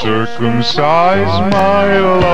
circumcise my love